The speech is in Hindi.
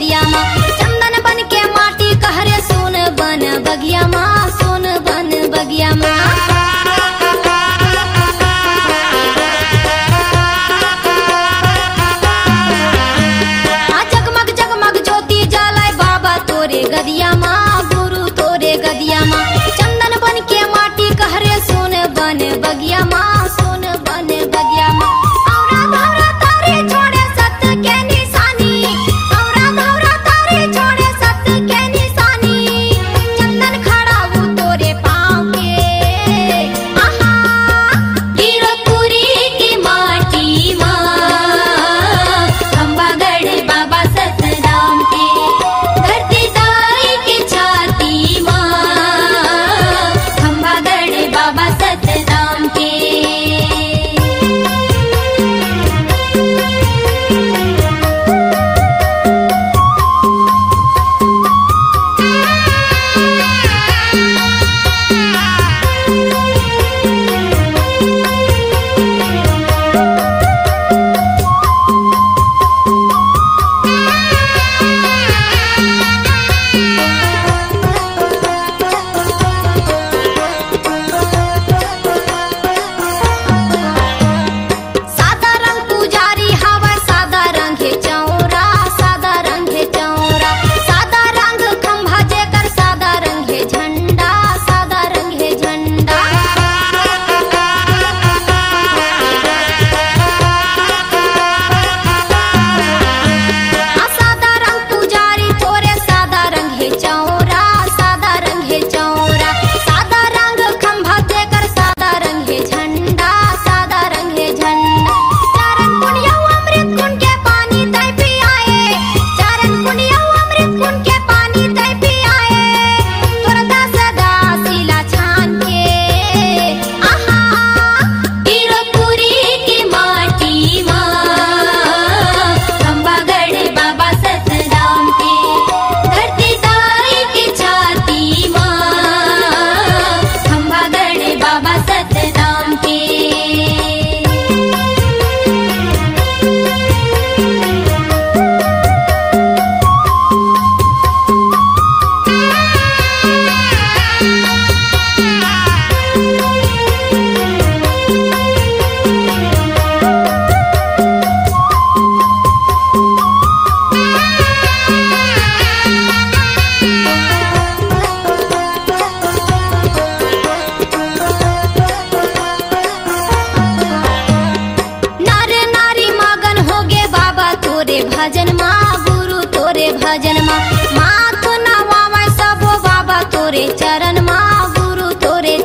माँ चंदन बन के माटी कहरे सोन बन बगिया माँ सोन बन बगिया माँ बाबा तोरे गदिया माँ गुरु तोरे गदिया माँ चंदन बन के माटी कहरे सुन बन बगिया माँ माँ तो सब बाबा तोरे चरण माँ गुरु तोरे